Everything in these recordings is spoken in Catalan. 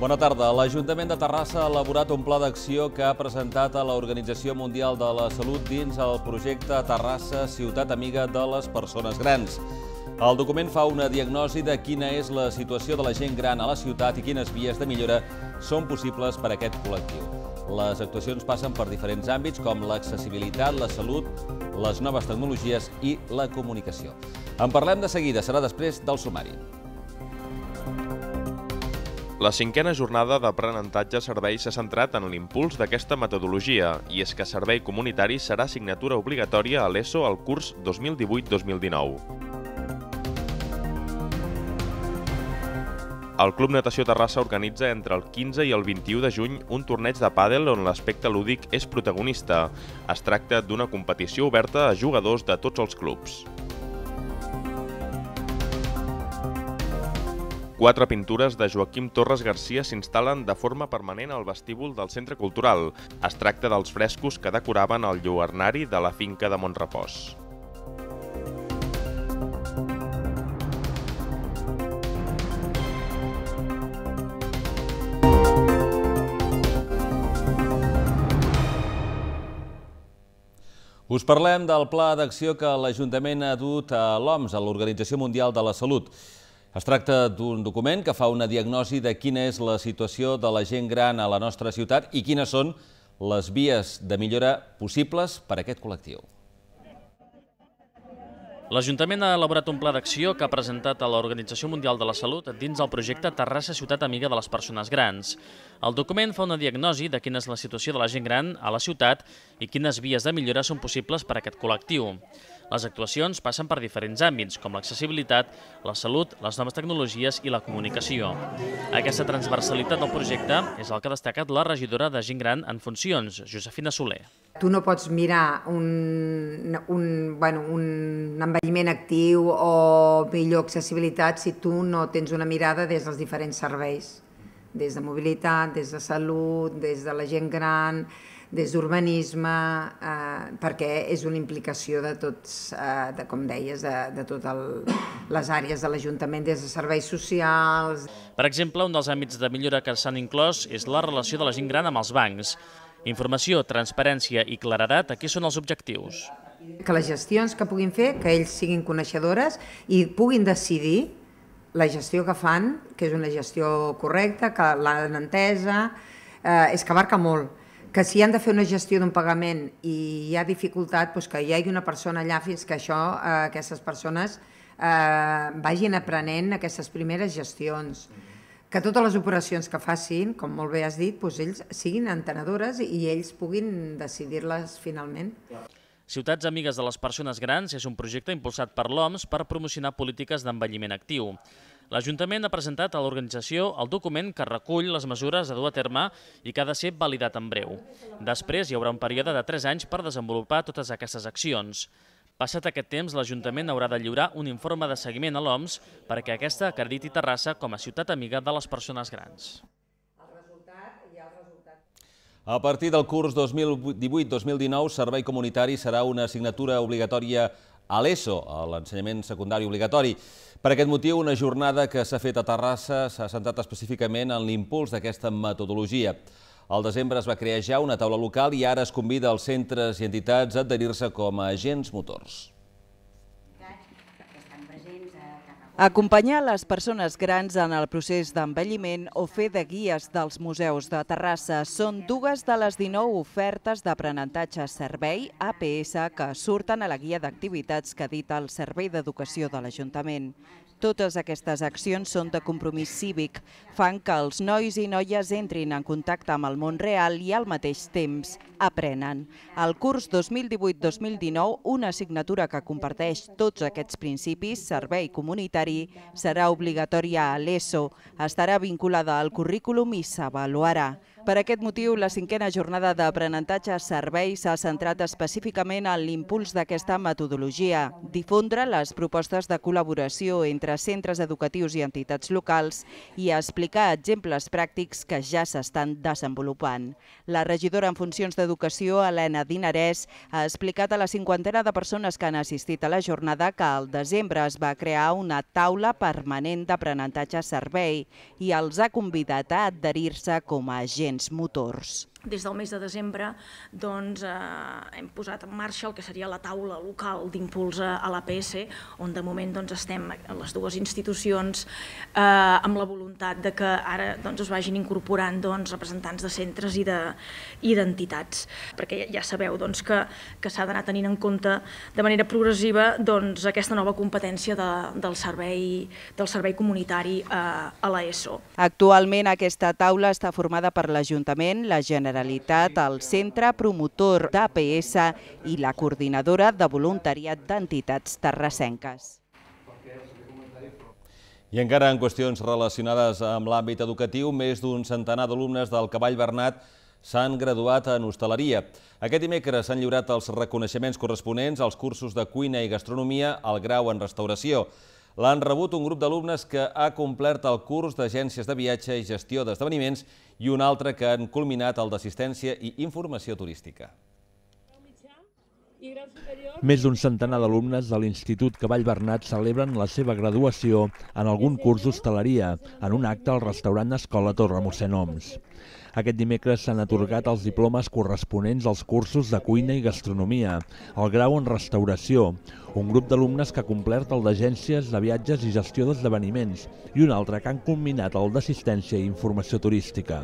Bona tarda. L'Ajuntament de Terrassa ha elaborat un pla d'acció que ha presentat a l'Organització Mundial de la Salut dins el projecte Terrassa, ciutat amiga de les persones grans. El document fa una diagnosi de quina és la situació de la gent gran a la ciutat i quines vies de millora són possibles per a aquest col·lectiu. Les actuacions passen per diferents àmbits com l'accessibilitat, la salut, les noves tecnologies i la comunicació. En parlem de seguida, serà després del sumari. La cinquena jornada d'aprenentatge servei s'ha centrat en l'impuls d'aquesta metodologia i és que servei comunitari serà assignatura obligatòria a l'ESO al curs 2018-2019. El Club Natació Terrassa organitza entre el 15 i el 21 de juny un torneig de pàdel on l'aspecte lúdic és protagonista. Es tracta d'una competició oberta a jugadors de tots els clubs. Quatre pintures de Joaquim Torres Garcia s'instal·len de forma permanent al vestíbul del Centre Cultural. Es tracta dels frescos que decoraven el lluernari de la finca de Montrepòs. Us parlem del pla d'acció que l'Ajuntament ha dut a l'OMS, a l'Organització Mundial de la Salut. Es tracta d'un document que fa una diagnosi de quina és la situació de la gent gran a la nostra ciutat i quines són les vies de millora possibles per a aquest col·lectiu. L'Ajuntament ha elaborat un pla d'acció que ha presentat a l'Organització Mundial de la Salut dins el projecte Terrassa Ciutat Amiga de les Persones Grans. El document fa una diagnosi de quina és la situació de la gent gran a la ciutat i quines vies de millora són possibles per a aquest col·lectiu. Les actuacions passen per diferents àmbits, com l'accessibilitat, la salut, les noves tecnologies i la comunicació. Aquesta transversalitat del projecte és el que ha destacat la regidora de gent gran en funcions, Josefina Soler. Tu no pots mirar un, un, bueno, un envelliment actiu o millor accessibilitat si tu no tens una mirada des dels diferents serveis, des de mobilitat, des de salut, des de la gent gran, des d'urbanisme, eh, perquè és una implicació de tots, eh, de, com deies, de, de totes les àrees de l'Ajuntament, des de serveis socials... Per exemple, un dels àmbits de millora que s'han inclòs és la relació de la gent gran amb els bancs. Informació, transparència i claredat, aquí són els objectius. Que les gestions que puguin fer, que ells siguin coneixedores i puguin decidir la gestió que fan, que és una gestió correcta, que l'han entesa, eh, és que abarca molt que si han de fer una gestió d'un pagament i hi ha dificultat, doncs que hi hagi una persona allà fins que això, eh, aquestes persones eh, vagin aprenent aquestes primeres gestions. Que totes les operacions que facin, com molt bé has dit, doncs ells siguin entenedores i ells puguin decidir-les finalment. Ciutats Amigues de les Persones Grans és un projecte impulsat per l'OMS per promocionar polítiques d'envelliment actiu. L'Ajuntament ha presentat a l'organització el document que recull les mesures a dur a terme i que ha de ser validat en breu. Després hi haurà un període de 3 anys per desenvolupar totes aquestes accions. Passat aquest temps, l'Ajuntament haurà de lliurar un informe de seguiment a l'OMS perquè aquesta acrediti Terrassa com a ciutat amiga de les persones grans. A partir del curs 2018-2019, Servei Comunitari serà una assignatura obligatòria a l'ESO, a l'ensenyament secundari obligatori. Per aquest motiu, una jornada que s'ha fet a Terrassa s'ha centrat específicament en l'impuls d'aquesta metodologia. Al desembre es va crear ja una taula local i ara es convida als centres i entitats a adherir-se com a agents motors. Acompanyar les persones grans en el procés d'envelliment o fer de guies dels museus de Terrassa són dues de les 19 ofertes d'aprenentatge servei APS que surten a la guia d'activitats que edita el Servei d'Educació de l'Ajuntament. Totes aquestes accions són de compromís cívic, fan que els nois i noies entrin en contacte amb el món real i al mateix temps aprenen. El curs 2018-2019, una assignatura que comparteix tots aquests principis, servei comunitari, serà obligatòria a l'ESO, estarà vinculada al currículum i s'avaluarà. Per aquest motiu, la cinquena jornada d'aprenentatge servei s'ha centrat específicament en l'impuls d'aquesta metodologia, difondre les propostes de col·laboració entre centres educatius i entitats locals i explicar exemples pràctics que ja s'estan desenvolupant. La regidora en funcions d'educació, Helena Dinarès, ha explicat a la cinquantena de persones que han assistit a la jornada que al desembre es va crear una taula permanent d'aprenentatge servei i els ha convidat a adherir-se com a agents agents motors. Des del mes de desembre doncs, eh, hem posat en marxa el que seria la taula local d'impuls a l'APS, on de moment doncs, estem les dues institucions eh, amb la voluntat de que ara doncs, es vagin incorporant doncs, representants de centres i d'entitats, de, perquè ja sabeu doncs, que, que s'ha d'anar tenint en compte de manera progressiva doncs, aquesta nova competència de, del, servei, del servei comunitari eh, a l'ESO. Actualment aquesta taula està formada per l'Ajuntament, la Generalitat Generalitat, el Centre Promotor d'APS i la Coordinadora de Voluntariat d'Entitats Terrassenques. I encara en qüestions relacionades amb l'àmbit educatiu, més d'un centenar d'alumnes del Cavall Bernat s'han graduat en hostaleria. Aquest dimecres s'han lliurat els reconeixements corresponents als cursos de cuina i gastronomia al grau en restauració. L'han rebut un grup d'alumnes que ha complert el curs d'agències de viatge i gestió d'esdeveniments i un altre que han culminat el d'assistència i informació turística. Més d'un centenar d'alumnes de l'Institut Cavall Bernat celebren la seva graduació en algun curs d'hostaleria en un acte al restaurant Escola Torre Mossèn Oms. Aquest dimecres s'han atorgat els diplomes corresponents als cursos de cuina i gastronomia, el grau en restauració, un grup d'alumnes que ha complert el d'agències de viatges i gestió d'esdeveniments i un altre que han culminat el d'assistència i informació turística.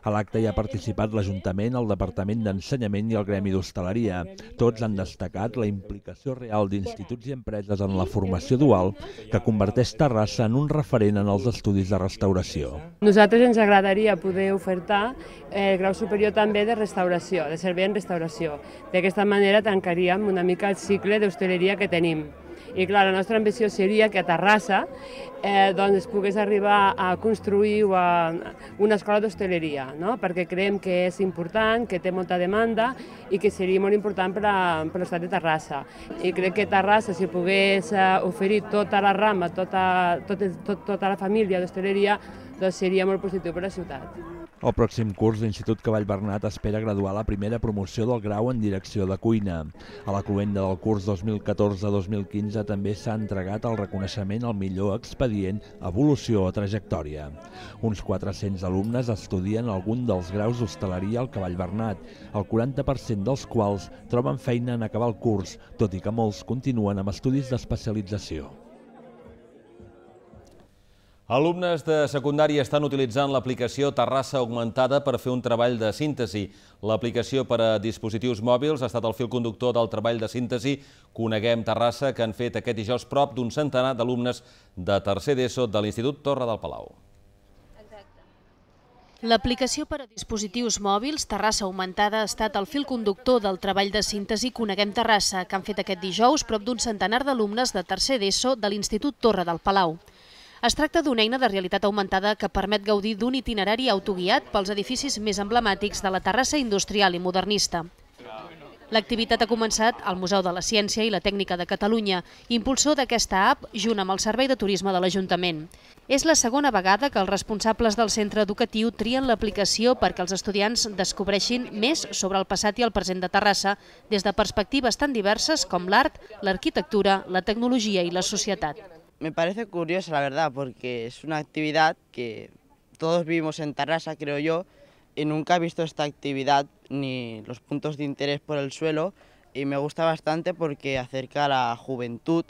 A l'acte hi ha participat l'Ajuntament, el Departament d'Ensenyament i el Gremi d'Hostaleria. Tots han destacat la implicació real d'instituts i empreses en la formació dual que converteix Terrassa en un referent en els estudis de restauració. Nosaltres ens agradaria poder ofertar el grau superior també de restauració, de servei en restauració. D'aquesta manera tancaríem una mica el cicle d'hostaleria que tenim. I clar, la nostra ambició seria que a Terrassa eh, doncs es pogués arribar a construir a, una escola d'hostaleria, no? perquè creiem que és important, que té molta demanda i que seria molt important per a, per l'estat de Terrassa. I crec que Terrassa, si pogués eh, oferir tota la rama, tota, tot, tot, tota la família d'hostaleria, doncs seria molt positiu per a la ciutat. El pròxim curs l'Institut Cavall Bernat espera graduar la primera promoció del grau en direcció de cuina. A la cluenda del curs 2014-2015 també s'ha entregat el reconeixement al millor expedient, evolució o trajectòria. Uns 400 alumnes estudien algun dels graus d'hostaleria al Cavall Bernat, el 40% dels quals troben feina en acabar el curs, tot i que molts continuen amb estudis d'especialització. Alumnes de secundària estan utilitzant l'aplicació Terrassa Augmentada per fer un treball de síntesi. L'aplicació per a dispositius mòbils ha estat el fil conductor del treball de síntesi Coneguem Terrassa, que han fet aquest dijous prop d'un centenar d'alumnes de tercer d'ESO de l'Institut Torre del Palau. L'aplicació per a dispositius mòbils Terrassa Augmentada ha estat el fil conductor del treball de síntesi Coneguem Terrassa, que han fet aquest dijous prop d'un centenar d'alumnes de tercer d'ESO de l'Institut Torre del Palau. Es tracta d'una eina de realitat augmentada que permet gaudir d'un itinerari autoguiat pels edificis més emblemàtics de la terrassa industrial i modernista. L'activitat ha començat al Museu de la Ciència i la Tècnica de Catalunya, impulsor d'aquesta app junt amb el Servei de Turisme de l'Ajuntament. És la segona vegada que els responsables del centre educatiu trien l'aplicació perquè els estudiants descobreixin més sobre el passat i el present de Terrassa des de perspectives tan diverses com l'art, l'arquitectura, la tecnologia i la societat. Me parece curiosa, la verdad, porque es una actividad que todos vivimos en Tarrasa, creo yo, y nunca he visto esta actividad ni los puntos de interés por el suelo y me gusta bastante porque acerca a la juventud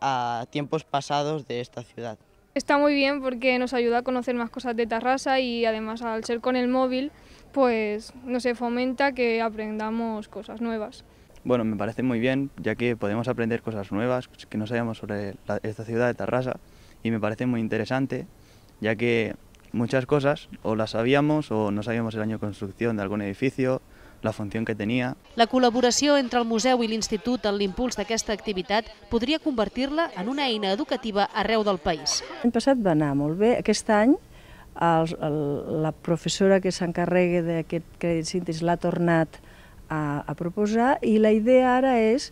a tiempos pasados de esta ciudad. Está muy bien porque nos ayuda a conocer más cosas de Tarrasa y además al ser con el móvil, pues no se fomenta que aprendamos cosas nuevas. Bueno, me parece muy bien, ya que podemos aprender cosas nuevas que no sabíamos sobre la, esta ciudad de Tarrasa y me parece muy interesante, ya que muchas cosas o las sabíamos o no sabíamos el año de construcción de algún edificio, la funció que tenia. La col·laboració entre el museu i l'Institut en l'impuls d'aquesta activitat podria convertir-la en una eina educativa arreu del país. L'any passat va anar molt bé, aquest any el, el, la professora que s'encarregui d'aquest crèdit síntesi l'ha tornat a, a proposar i la idea ara és,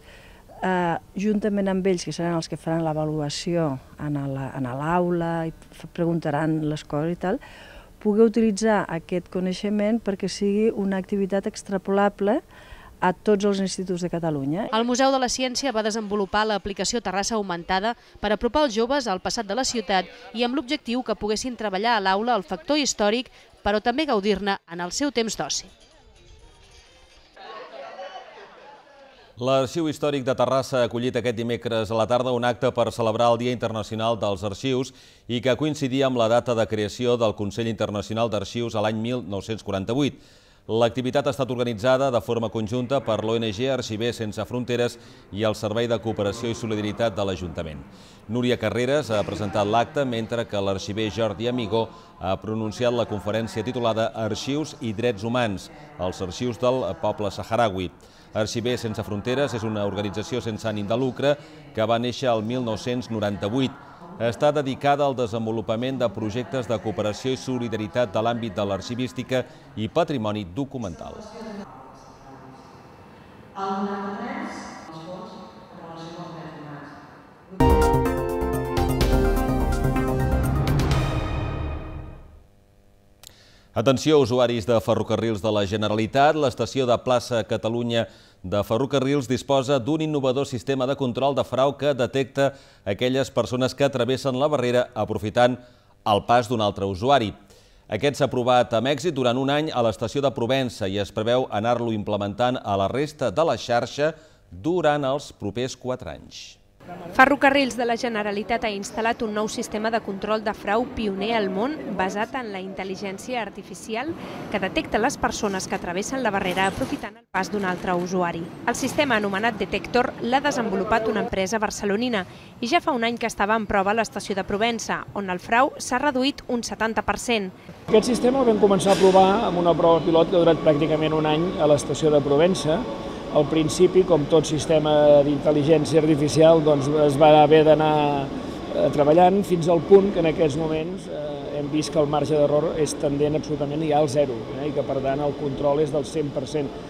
eh, juntament amb ells, que seran els que faran l'avaluació en l'aula i preguntaran les coses i tal, poder utilitzar aquest coneixement perquè sigui una activitat extrapolable a tots els instituts de Catalunya. El Museu de la Ciència va desenvolupar l'aplicació Terrassa Augmentada per apropar els joves al passat de la ciutat i amb l'objectiu que poguessin treballar a l'aula el factor històric, però també gaudir-ne en el seu temps d'oci. L'Arxiu Històric de Terrassa ha acollit aquest dimecres a la tarda un acte per celebrar el Dia Internacional dels Arxius i que coincidia amb la data de creació del Consell Internacional d'Arxius a l'any 1948. L'activitat ha estat organitzada de forma conjunta per l'ONG Arxiver Sense Fronteres i el Servei de Cooperació i Solidaritat de l'Ajuntament. Núria Carreras ha presentat l'acte, mentre que l'arxiver Jordi Amigó ha pronunciat la conferència titulada Arxius i Drets Humans, els arxius del poble saharaui. Arxiver Sense Fronteres és una organització sense ànim de lucre que va néixer el 1998 està dedicada al desenvolupament de projectes de cooperació i solidaritat de l'àmbit de l'arxivística i patrimoni documental. Atenció, usuaris de ferrocarrils de la Generalitat, l'estació de plaça Catalunya de Ferrocarrils disposa d'un innovador sistema de control de frau que detecta aquelles persones que travessen la barrera aprofitant el pas d'un altre usuari. Aquest s'ha aprovat amb èxit durant un any a l'estació de Provença i es preveu anar-lo implementant a la resta de la xarxa durant els propers quatre anys. Ferrocarrils de la Generalitat ha instal·lat un nou sistema de control de frau pioner al món basat en la intel·ligència artificial que detecta les persones que travessen la barrera aprofitant el pas d'un altre usuari. El sistema anomenat Detector l'ha desenvolupat una empresa barcelonina i ja fa un any que estava en prova a l'estació de Provença, on el frau s'ha reduït un 70%. Aquest sistema el vam començar a provar amb una prova pilot que ha durat pràcticament un any a l'estació de Provença al principi, com tot sistema d'intel·ligència artificial, doncs es va haver d'anar eh, treballant fins al punt que en aquests moments eh, hem vist que el marge d'error és tendent absolutament ja al zero eh, i que per tant el control és del 100%.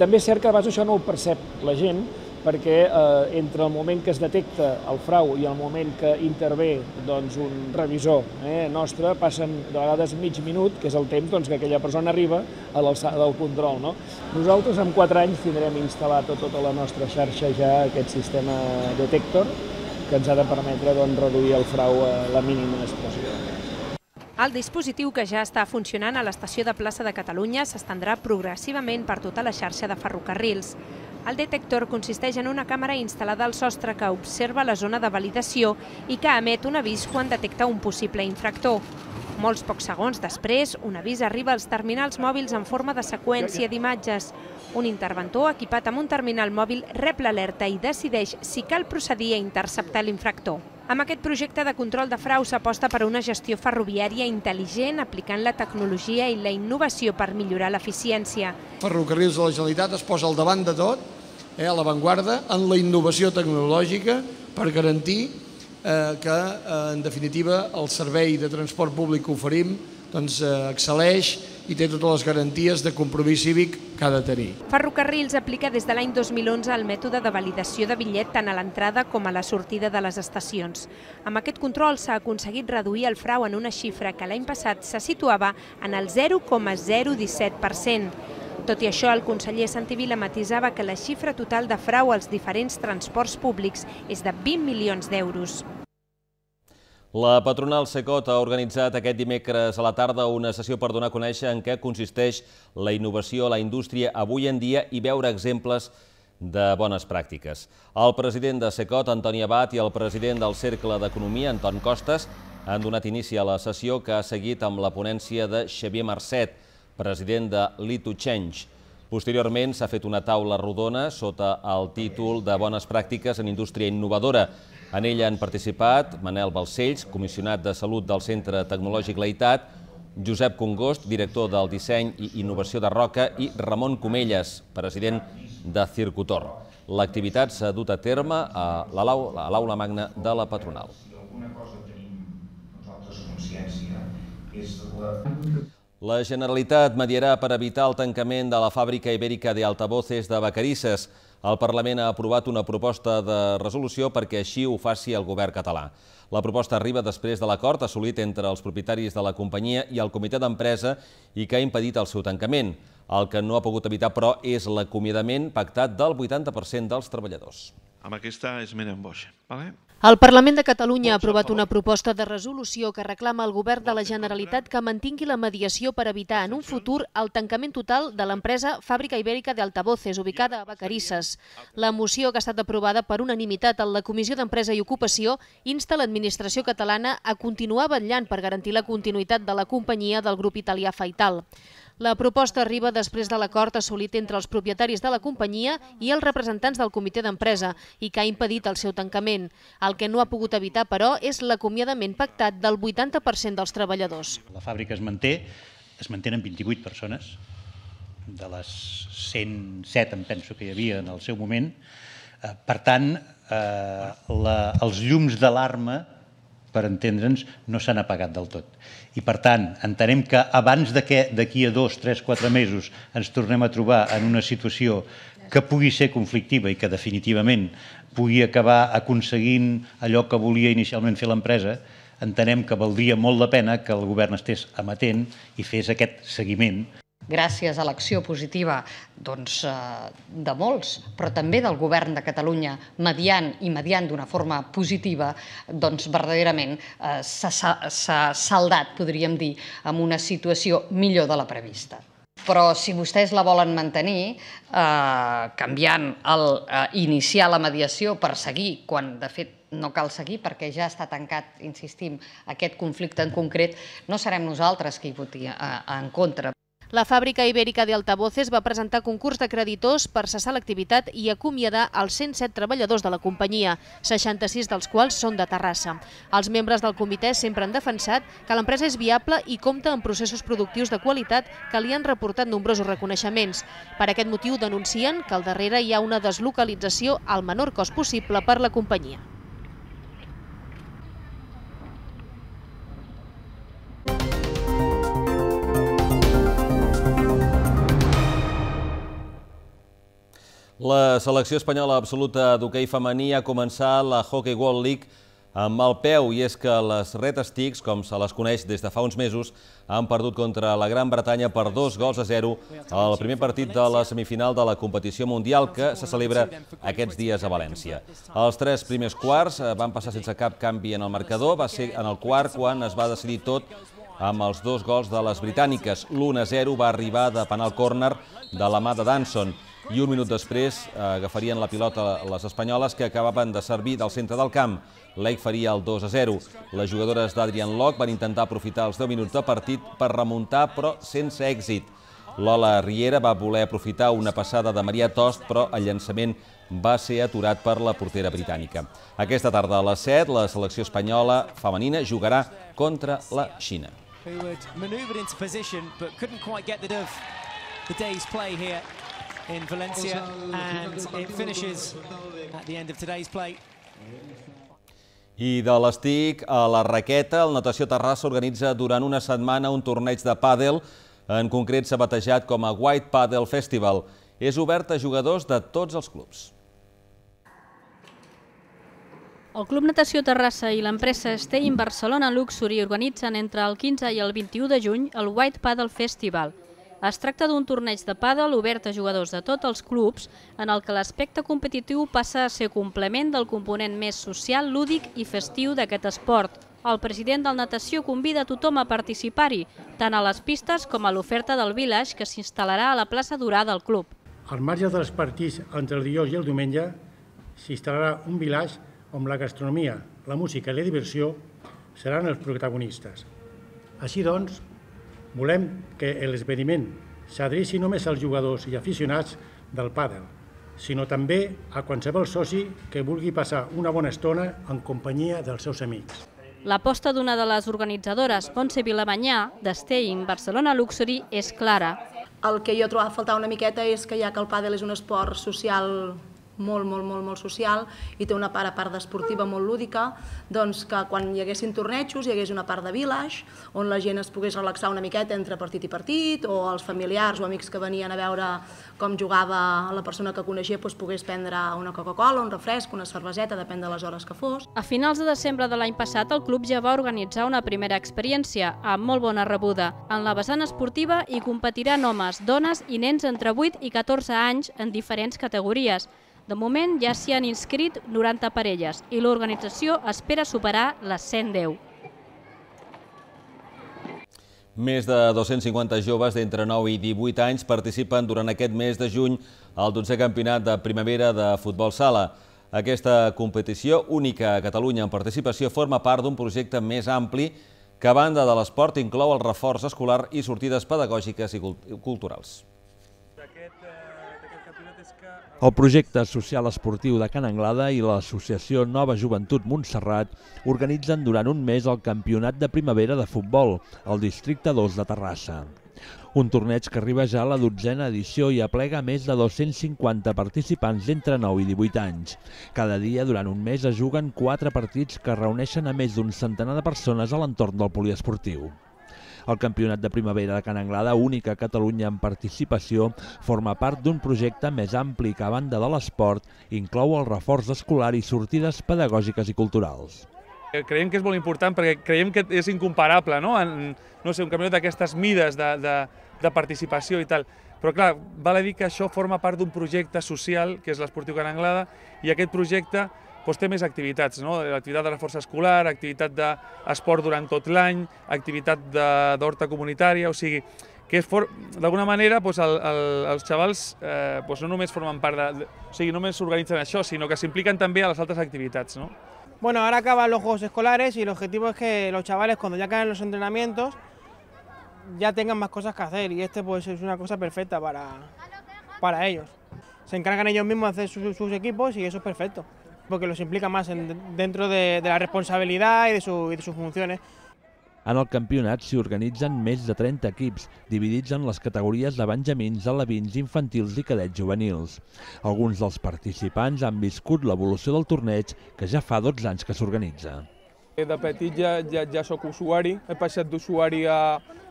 També és cert que a vegades això no ho percep la gent, perquè eh, entre el moment que es detecta el frau i el moment que intervé doncs, un revisor eh, nostre passen de vegades mig minut, que és el temps doncs, que aquella persona arriba a l'alçada del control. No? Nosaltres en quatre anys tindrem instal·lat a tota la nostra xarxa ja aquest sistema detector que ens ha de permetre doncs, reduir el frau a la mínima expressió. El dispositiu que ja està funcionant a l'estació de plaça de Catalunya s'estendrà progressivament per tota la xarxa de ferrocarrils. El detector consisteix en una càmera instal·lada al sostre que observa la zona de validació i que emet un avís quan detecta un possible infractor. Molts pocs segons després, un avís arriba als terminals mòbils en forma de seqüència d'imatges. Un interventor equipat amb un terminal mòbil rep l'alerta i decideix si cal procedir a interceptar l'infractor. Amb aquest projecte de control de frau s'aposta per una gestió ferroviària intel·ligent aplicant la tecnologia i la innovació per millorar l'eficiència. Ferrocarrils de la Generalitat es posa al davant de tot, eh, a l'avantguarda, en la innovació tecnològica per garantir eh, que, eh, en definitiva, el servei de transport públic que oferim doncs, eh, excel·leix i té totes les garanties de compromís cívic que ha de tenir. Ferrocarrils aplica des de l'any 2011 el mètode de validació de bitllet tant a l'entrada com a la sortida de les estacions. Amb aquest control s'ha aconseguit reduir el frau en una xifra que l'any passat se situava en el 0,017%. Tot i això, el conseller Santivila matisava que la xifra total de frau als diferents transports públics és de 20 milions d'euros. La patronal Secot ha organitzat aquest dimecres a la tarda una sessió per donar a conèixer en què consisteix la innovació a la indústria avui en dia i veure exemples de bones pràctiques. El president de Secot, Antoni Abad, i el president del Cercle d'Economia, Anton Costes, han donat inici a la sessió que ha seguit amb la ponència de Xavier Marcet, president de Litu Change. Posteriorment s'ha fet una taula rodona sota el títol de Bones pràctiques en indústria innovadora, en ella han participat Manel Balcells, comissionat de Salut del Centre Tecnològic Laitat, Josep Congost, director del Disseny i Innovació de Roca, i Ramon Comelles, president de Circutor. L'activitat s'ha dut a terme a l'aula magna de la patronal. La Generalitat mediarà per evitar el tancament de la fàbrica ibèrica de Altavoces de Vacarisses. El Parlament ha aprovat una proposta de resolució perquè així ho faci el govern català. La proposta arriba després de l'acord assolit entre els propietaris de la companyia i el comitè d'empresa i que ha impedit el seu tancament. El que no ha pogut evitar, però, és l'acomiadament pactat del 80% dels treballadors. Amb aquesta esmena en boix. Vale? El Parlament de Catalunya ha aprovat una proposta de resolució que reclama al govern de la Generalitat que mantingui la mediació per evitar en un futur el tancament total de l'empresa Fàbrica Ibèrica d'Altavoces, ubicada a Vacarisses. La moció, que ha estat aprovada per unanimitat en la Comissió d'Empresa i Ocupació, insta l'administració catalana a continuar vetllant per garantir la continuïtat de la companyia del grup italià Faital. La proposta arriba després de l'acord assolit entre els propietaris de la companyia i els representants del comitè d'empresa i que ha impedit el seu tancament. El que no ha pogut evitar, però, és l'acomiadament pactat del 80% dels treballadors. La fàbrica es manté, es mantenen 28 persones, de les 107 em penso que hi havia en el seu moment. Eh, per tant, eh, la, els llums d'alarma per entendre'ns, no s'han apagat del tot. I per tant, entenem que abans de que d'aquí a dos, tres, quatre mesos ens tornem a trobar en una situació que pugui ser conflictiva i que definitivament pugui acabar aconseguint allò que volia inicialment fer l'empresa, entenem que valdria molt la pena que el govern estés amatent i fes aquest seguiment gràcies a l'acció positiva doncs, eh, de molts, però també del govern de Catalunya, mediant i mediant d'una forma positiva, doncs verdaderament eh, s'ha saldat, podríem dir, amb una situació millor de la prevista. Però si vostès la volen mantenir, eh, canviant el, eh, iniciar la mediació per seguir, quan de fet no cal seguir perquè ja està tancat, insistim, aquest conflicte en concret, no serem nosaltres qui voti eh, en contra. La fàbrica ibèrica d'Altavoces va presentar concurs de creditors per cessar l'activitat i acomiadar els 107 treballadors de la companyia, 66 dels quals són de Terrassa. Els membres del comitè sempre han defensat que l'empresa és viable i compta amb processos productius de qualitat que li han reportat nombrosos reconeixements. Per aquest motiu denuncien que al darrere hi ha una deslocalització al menor cost possible per la companyia. La selecció espanyola absoluta d'hoquei femení ha començat la Hockey World League amb el peu, i és que les Red Sticks, com se les coneix des de fa uns mesos, han perdut contra la Gran Bretanya per dos gols a zero al primer partit de la semifinal de la competició mundial que se celebra aquests dies a València. Els tres primers quarts eh, van passar sense cap canvi en el marcador, va ser en el quart quan es va decidir tot amb els dos gols de les britàniques. L'1-0 va arribar de penal córner de la mà de Danson i un minut després eh, agafarien la pilota les espanyoles que acabaven de servir del centre del camp. L'EIC faria el 2 a 0. Les jugadores d'Adrian Locke van intentar aprofitar els 10 minuts de partit per remuntar, però sense èxit. Lola Riera va voler aprofitar una passada de Maria Tost, però el llançament va ser aturat per la portera britànica. Aquesta tarda a les 7, la selecció espanyola femenina jugarà contra la Xina. Who had into position but couldn't quite get the day's play here in Valencia and it finishes at the end of today's play. I de l'estic a la raqueta, el Natació Terrassa organitza durant una setmana un torneig de pàdel, en concret s'ha batejat com a White Paddle Festival. És obert a jugadors de tots els clubs. El Club Natació Terrassa i l'empresa Stay Barcelona Luxury organitzen entre el 15 i el 21 de juny el White Paddle Festival, es tracta d'un torneig de pàdel obert a jugadors de tots els clubs en el que l'aspecte competitiu passa a ser complement del component més social, lúdic i festiu d'aquest esport. El president del Natació convida tothom a participar-hi, tant a les pistes com a l'oferta del Village que s'instal·larà a la plaça Durà del club. Al marge dels partits entre el dijous i el diumenge s'instal·larà un village on la gastronomia, la música i la diversió seran els protagonistes. Així doncs, Volem que l'esveniment s'adreci només als jugadors i aficionats del pàdel, sinó també a qualsevol soci que vulgui passar una bona estona en companyia dels seus amics. L'aposta d'una de les organitzadores, Montse Vilamanyà, d'Staying Barcelona Luxury, és clara. El que jo trobava a faltar una miqueta és que ja que el pàdel és un esport social molt, molt, molt, molt social i té una part, a part esportiva molt lúdica, doncs que quan hi haguessin tornejos hi hagués una part de village on la gent es pogués relaxar una miqueta entre partit i partit o els familiars o amics que venien a veure com jugava la persona que coneixia doncs pogués prendre una Coca-Cola, un refresc, una cerveseta, depèn de les hores que fos. A finals de desembre de l'any passat, el club ja va organitzar una primera experiència, amb molt bona rebuda. En la vessant esportiva hi competiran homes, dones i nens entre 8 i 14 anys en diferents categories. De moment ja s'hi han inscrit 90 parelles i l'organització espera superar les 110. Més de 250 joves d'entre 9 i 18 anys participen durant aquest mes de juny al 12è campionat de primavera de futbol sala. Aquesta competició, única a Catalunya en participació, forma part d'un projecte més ampli que a banda de l'esport inclou el reforç escolar i sortides pedagògiques i culturals. El projecte social esportiu de Can Anglada i l'associació Nova Joventut Montserrat organitzen durant un mes el campionat de primavera de futbol al districte 2 de Terrassa. Un torneig que arriba ja a la dotzena edició i aplega més de 250 participants d'entre 9 i 18 anys. Cada dia, durant un mes, es juguen quatre partits que reuneixen a més d'un centenar de persones a l'entorn del poliesportiu. El Campionat de Primavera de Can Anglada, únic a Catalunya en participació, forma part d'un projecte més ampli que, a banda de l'esport, inclou el reforç escolar i sortides pedagògiques i culturals. Creiem que és molt important perquè creiem que és incomparable, no? En, no sé, un campionat d'aquestes mides de, de, de participació i tal. Però clar, val a dir que això forma part d'un projecte social, que és l'Esportiu Can Anglada, i aquest projecte doncs té activitats, no? activitat de reforç escolar, activitat d'esport durant tot l'any, activitat d'horta comunitària, o sigui, que d'alguna manera doncs el, el, els xavals eh, doncs no només formen part de, o sigui, només s'organitzen això, sinó que s'impliquen també a les altres activitats. ¿no? Bueno, ahora acaban los Juegos Escolares y el objetivo es que los chavales cuando ya caen los entrenamientos ya tengan más cosas que hacer y este pues es una cosa perfecta para, para ellos. Se encargan ellos mismos de hacer sus, sus equipos y eso es perfecto. Porque los implica más en, dentro de, de la responsabilidad y de, su, y de sus funciones. En el campionat s'hi organitzen més de 30 equips, dividits en les categories de benjamins, alevins, infantils i cadets juvenils. Alguns dels participants han viscut l'evolució del torneig, que ja fa 12 anys que s'organitza. De petit ja, ja, ja sóc usuari, he passat d'usuari a,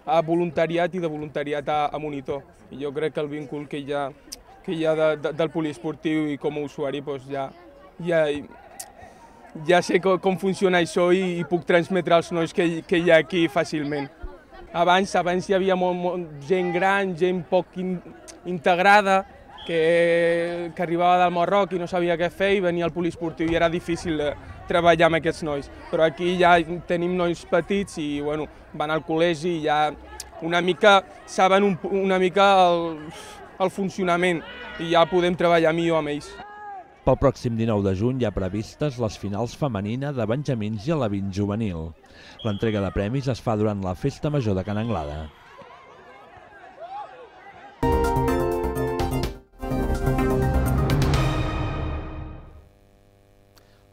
a voluntariat i de voluntariat a, a monitor. I jo crec que el víncul que hi ha, que hi ha de, de, del poliesportiu i com a usuari doncs ja, ja, ja sé com, com funciona això i, i puc transmetre als nois que, que hi ha aquí fàcilment. Abans, abans hi havia molt, molt, gent gran, gent poc in, integrada, que, que arribava del Marroc i no sabia què fer i venia al poliesportiu i era difícil de treballar amb aquests nois. Però aquí ja tenim nois petits i bueno, van al col·legi i ja una mica saben un, una mica el, el funcionament i ja podem treballar millor amb ells. Pel pròxim 19 de juny hi ha previstes les finals femenina de Benjamins i Alevins juvenil. L'entrega de premis es fa durant la Festa Major de Can Anglada.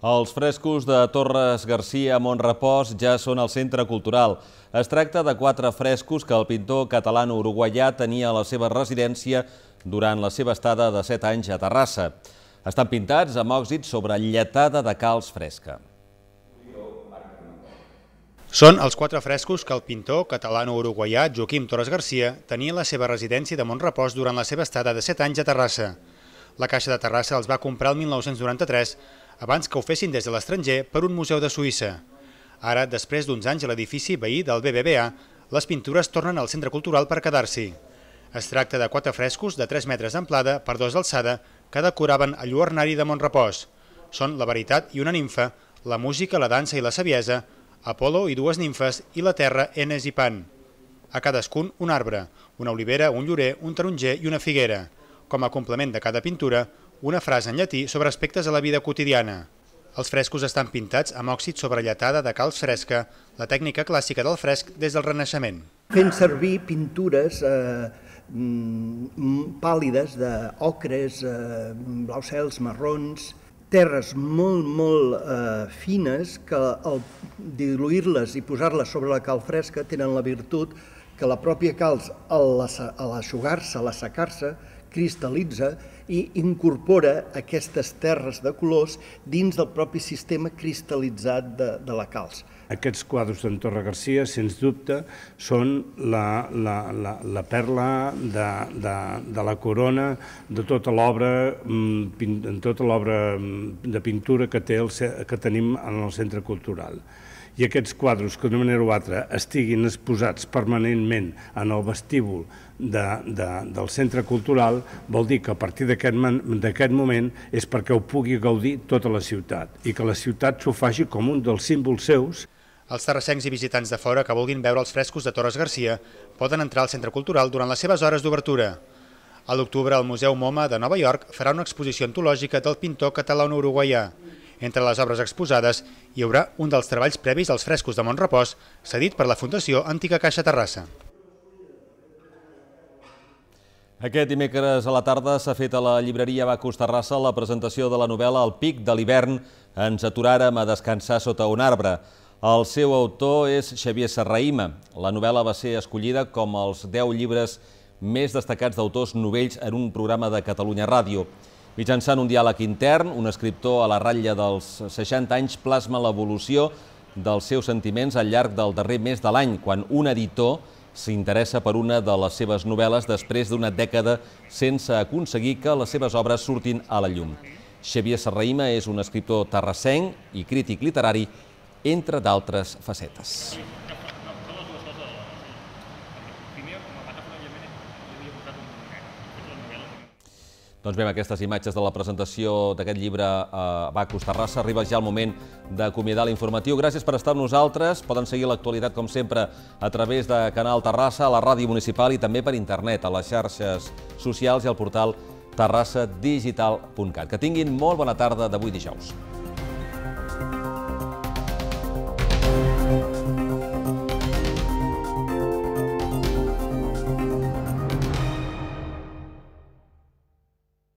Els frescos de Torres Garcia a Montrepòs ja són al centre cultural. Es tracta de quatre frescos que el pintor catalano-uruguaià tenia a la seva residència durant la seva estada de 7 anys a Terrassa. Estan pintats amb òxid sobre lletada de calç fresca. Són els quatre frescos que el pintor catalano-uruguaià Joaquim Torres Garcia tenia a la seva residència de Montrepòs durant la seva estada de 7 anys a Terrassa. La Caixa de Terrassa els va comprar el 1993, abans que ho fessin des de l'estranger per un museu de Suïssa. Ara, després d'uns anys a l'edifici veí del BBVA, les pintures tornen al centre cultural per quedar-s'hi. Es tracta de quatre frescos de 3 metres d'amplada per 2 d'alçada que decoraven el lluernari de Montrepòs. Són la veritat i una nimfa, la música, la dansa i la saviesa, Apolo i dues nimfes i la terra, Enes i Pan. A cadascun un arbre, una olivera, un llorer, un taronger i una figuera. Com a complement de cada pintura, una frase en llatí sobre aspectes de la vida quotidiana. Els frescos estan pintats amb òxid sobre llatada de calç fresca, la tècnica clàssica del fresc des del Renaixement. Fent servir pintures eh, pàl·lides d'ocres, eh, blaus marrons, terres molt, molt eh, fines que al diluir-les i posar-les sobre la cal fresca tenen la virtut que la pròpia calç, a l'aixugar-se, a l'assecar-se, cristal·litza i incorpora aquestes terres de colors dins del propi sistema cristal·litzat de, de la calç. Aquests quadres d'en Torre Garcia, sens dubte, són la, la, la, la perla de, de, de la corona de tota l'obra mm, en tota l'obra mm, de pintura que, té el, que tenim en el centre cultural. I aquests quadres que d'una manera o altra estiguin exposats permanentment en el vestíbul de, de, del centre cultural vol dir que a partir d'aquest moment és perquè ho pugui gaudir tota la ciutat i que la ciutat s'ho faci com un dels símbols seus els terrassencs i visitants de fora que vulguin veure els frescos de Torres Garcia poden entrar al Centre Cultural durant les seves hores d'obertura. A l'octubre, el Museu MoMA de Nova York farà una exposició antològica del pintor català-uruguaià. Entre les obres exposades hi haurà un dels treballs previs als frescos de Montrepòs, cedit per la Fundació Antiga Caixa Terrassa. Aquest dimecres a la tarda s'ha fet a la llibreria Bacus Terrassa la presentació de la novel·la El pic de l'hivern ens aturàrem a descansar sota un arbre. El seu autor és Xavier Serraïma. La novel·la va ser escollida com els 10 llibres més destacats d'autors novells en un programa de Catalunya Ràdio. Mitjançant un diàleg intern, un escriptor a la ratlla dels 60 anys plasma l'evolució dels seus sentiments al llarg del darrer mes de l'any, quan un editor s'interessa per una de les seves novel·les després d'una dècada sense aconseguir que les seves obres surtin a la llum. Xavier Serraïma és un escriptor terrassenc i crític literari entre d'altres facetes. Doncs bé, amb aquestes imatges de la presentació d'aquest llibre a Bacus Terrassa arriba ja el moment d'acomiadar l'informatiu. Gràcies per estar amb nosaltres. Poden seguir l'actualitat, com sempre, a través de Canal Terrassa, a la ràdio municipal i també per internet, a les xarxes socials i al portal terrassadigital.cat. Que tinguin molt bona tarda d'avui dijous.